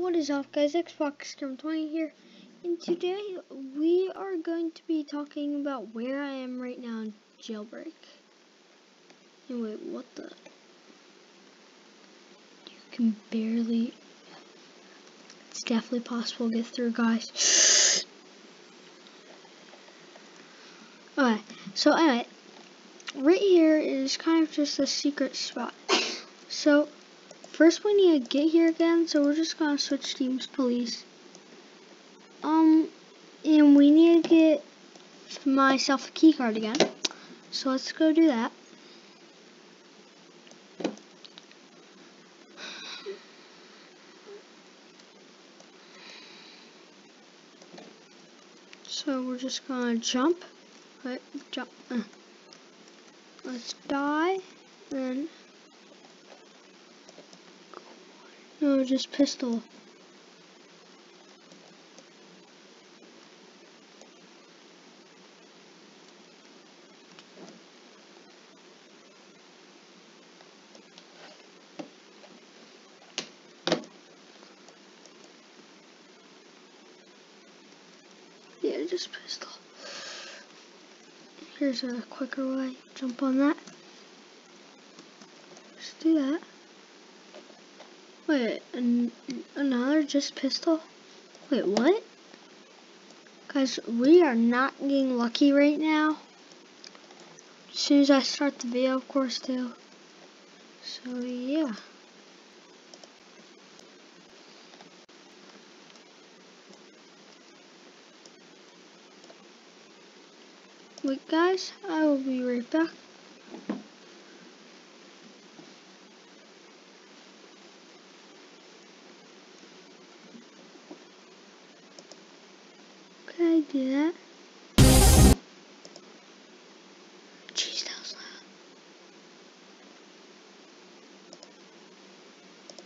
what is up guys, Xbox Scrum 20 here, and today we are going to be talking about where I am right now in Jailbreak. And wait, what the? You can barely, it's definitely possible to get through guys. Alright, so anyway, right here is kind of just a secret spot. So, First we need to get here again, so we're just gonna switch teams police. Um, and we need to get myself a key card again. So let's go do that. So we're just gonna jump. Right, jump. Uh. Let's die. And No, just pistol. Yeah, just pistol. Here's a quicker way. Jump on that. Just do that. Wait, an another just pistol? Wait, what? Guys, we are not getting lucky right now. As soon as I start the video, of course, too. So, yeah. Wait, guys, I will be right back.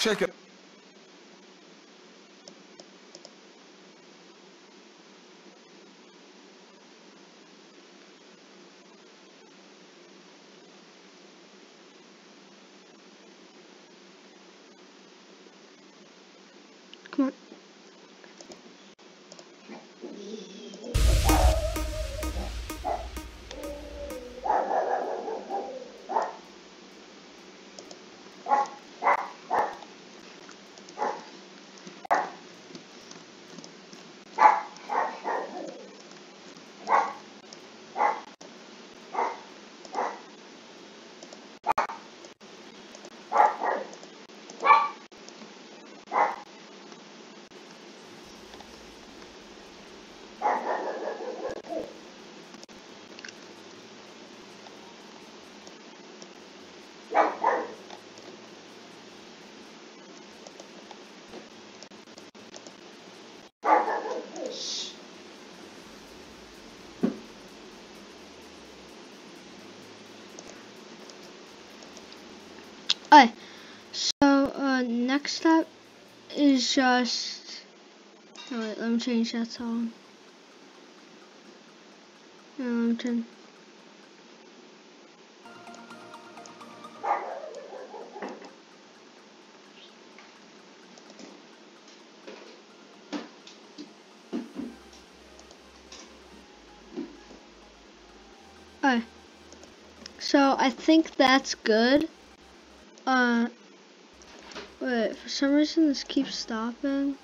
Check it. Come on. Alright, so uh, next step is just. Oh, wait, let me change that song. No, let me turn. So I think that's good. Uh, wait, for some reason this keeps stopping.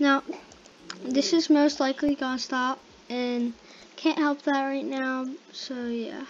Now, this is most likely gonna stop, and can't help that right now, so yeah.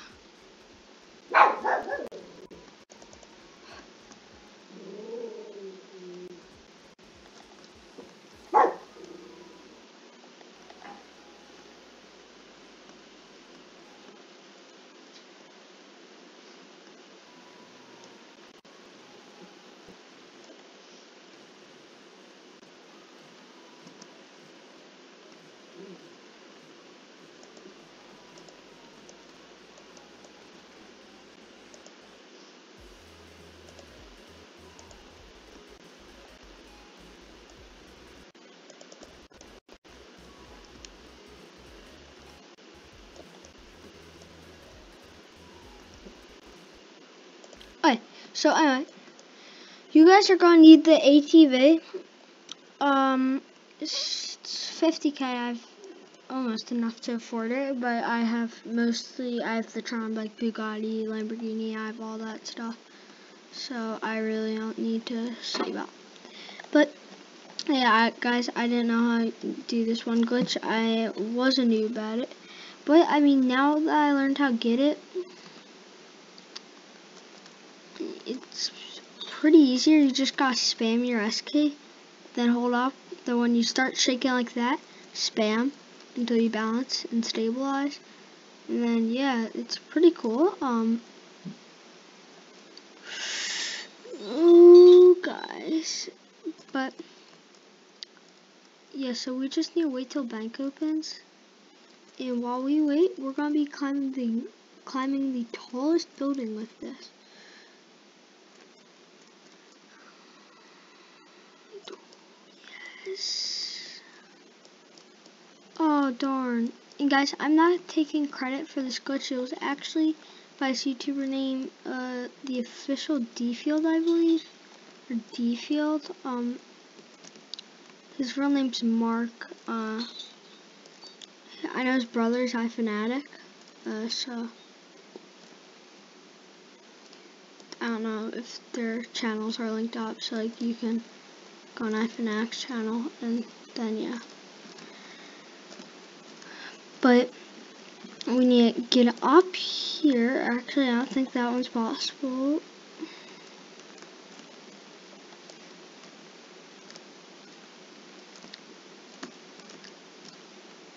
So anyway, you guys are gonna need the ATV. Um, it's 50k. I've almost enough to afford it, but I have mostly I have the Tron like Bugatti, Lamborghini. I have all that stuff, so I really don't need to save up. But yeah, I, guys, I didn't know how to do this one glitch. I was a noob at it, but I mean now that I learned how to get it, it's pretty easy. You just gotta spam your S key, then hold up. Then when you start shaking like that, spam until you balance and stabilize. And then yeah, it's pretty cool. Um Oh guys. But yeah, so we just need to wait till bank opens. And while we wait, we're gonna be climbing the climbing the tallest building with this. Oh darn. And guys, I'm not taking credit for this glitch. It was actually by this YouTuber name, uh, the official D-Field, I believe. Or D-Field. Um, his real name's Mark. Uh, I know his brother's iFanatic. Uh, so, I don't know if their channels are linked up, so like you can on iFanatic's channel and then yeah. But we need to get up here. Actually, I don't think that one's possible.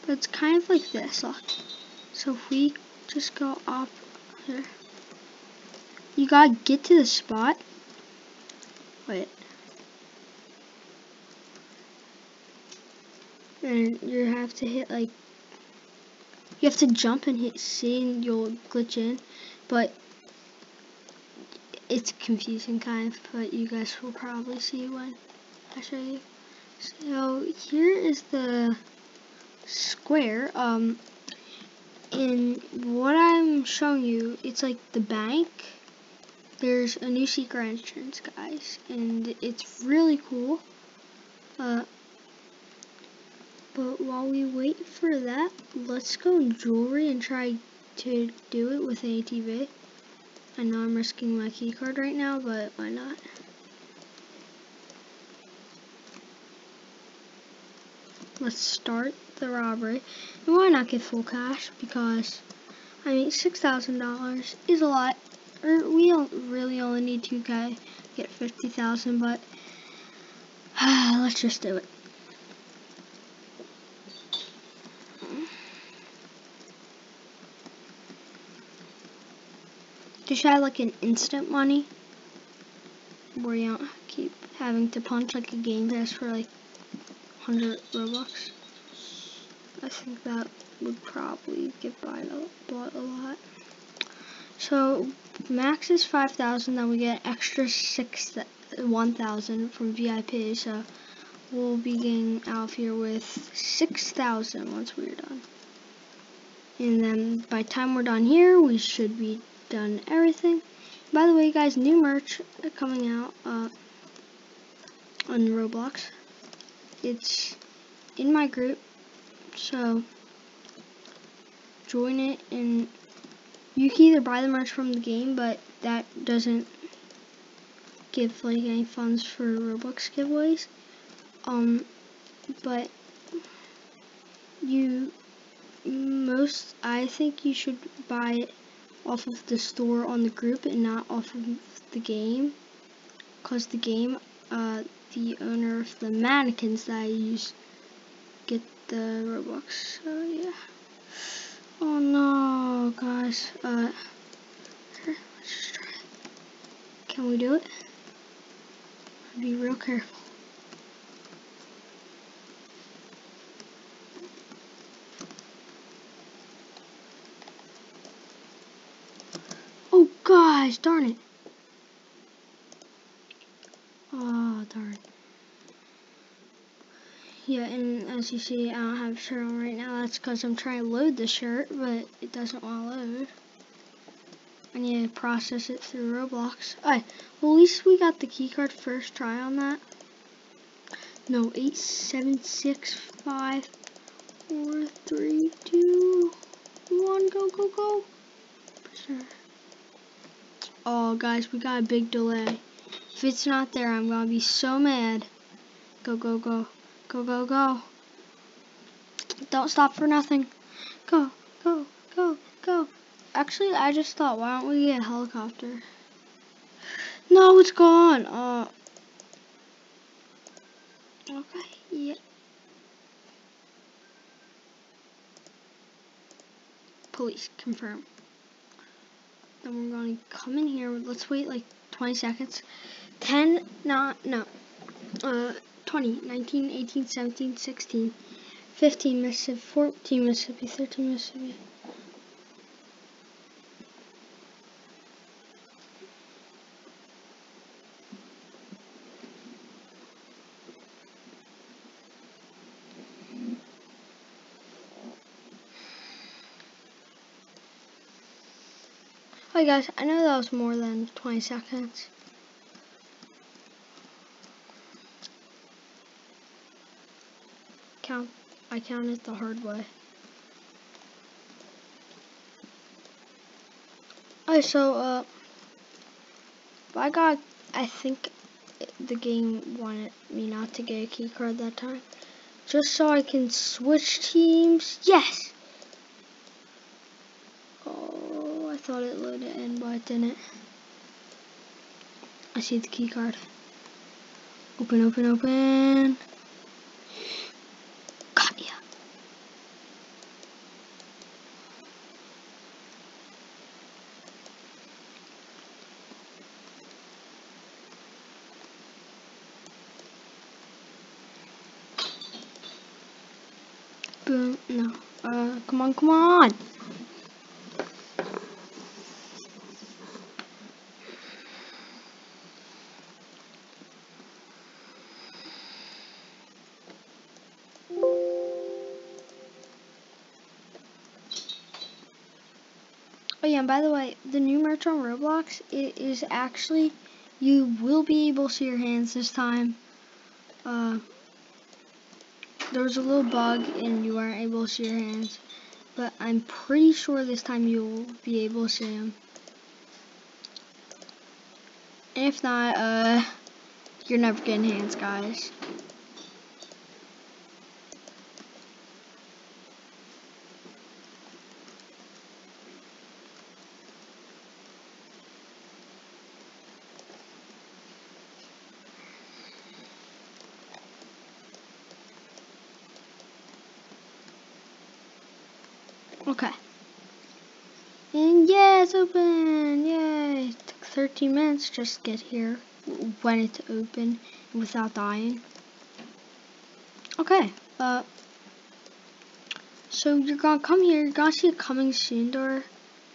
But it's kind of like this, look. So if we just go up here, you gotta get to the spot. Wait. And you have to hit like you have to jump and hit C and you'll glitch in, but it's confusing kind of, but you guys will probably see when I show you. So here is the square, um, and what I'm showing you, it's like the bank. There's a new secret entrance, guys, and it's really cool. Uh, but while we wait for that, let's go in jewelry and try to do it with ATV. I know I'm risking my keycard right now, but why not? Let's start the robbery. And why not get full cash? Because, I mean, $6,000 is a lot. Or we don't really only need 2K, get 50,000, but let's just do it. Should have like an instant money where you don't keep having to punch like a game pass for like 100 Robux. I think that would probably get by a, bought a lot. So max is 5,000, then we get extra 6, 1,000 from VIP, so we'll be getting out of here with 6,000 once we're done. And then by time we're done here, we should be done everything. By the way, guys, new merch coming out uh, on Roblox. It's in my group, so join it and you can either buy the merch from the game, but that doesn't give like any funds for Roblox giveaways. Um, but you most I think you should buy it off of the store on the group and not off of the game. Because the game uh, the owner of the mannequins that I use get the Robux so yeah. Oh no guys uh here, let's try can we do it? Be real careful darn it. Oh, darn. Yeah, and as you see, I don't have a shirt on right now. That's because I'm trying to load the shirt, but it doesn't want to load. I need to process it through Roblox. Alright, well at least we got the keycard first try on that. No, eight, seven, six, five, four, three, two, one, go, go, go. Oh, guys, we got a big delay. If it's not there, I'm gonna be so mad. Go, go, go, go, go, go. Don't stop for nothing. Go, go, go, go. Actually, I just thought, why don't we get a helicopter? No, it's gone. Uh. Okay. Yeah. Police confirm. Then we're going to come in here. Let's wait like 20 seconds. 10, not, no. Uh, 20, 19, 18, 17, 16, 15 Mississippi, 14 Mississippi, 13 Mississippi. Hi guys, I know that was more than 20 seconds. Count, I counted the hard way. Alright, so, uh, I got, I think the game wanted me not to get a key card that time. Just so I can switch teams. Yes! Thought it loaded in, but it didn't. I see the key card. Open, open, open. Got ya. Boom. No. Uh, come on, come on. And by the way, the new merch on Roblox it is actually you will be able to see your hands this time. Uh, there was a little bug and you weren't able to see your hands, but I'm pretty sure this time you'll be able to see them. if not, uh, you're never getting hands, guys. Okay. And yeah, it's open! Yay! It took 13 minutes just to get here when it's open without dying. Okay, uh, so you're gonna come here, you're gonna see a coming soon door.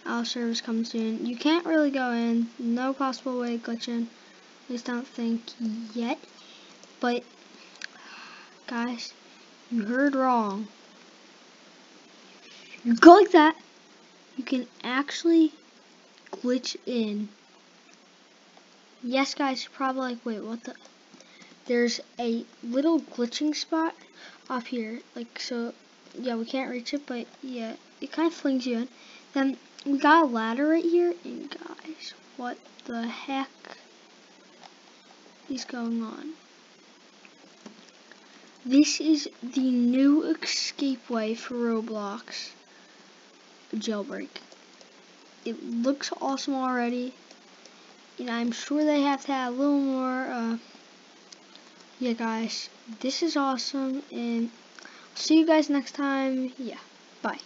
Our service coming soon. You can't really go in, no possible way to glitch in. At least I don't think yet. But, guys, you heard wrong go like that, you can actually glitch in. Yes, guys, you're probably like, wait, what the? There's a little glitching spot off here. Like, so, yeah, we can't reach it, but yeah, it kind of flings you in. Then we got a ladder right here, and guys, what the heck is going on? This is the new escape way for Roblox jailbreak. It looks awesome already. And I'm sure they have to add a little more. Uh, yeah, guys, this is awesome. And see you guys next time. Yeah, bye.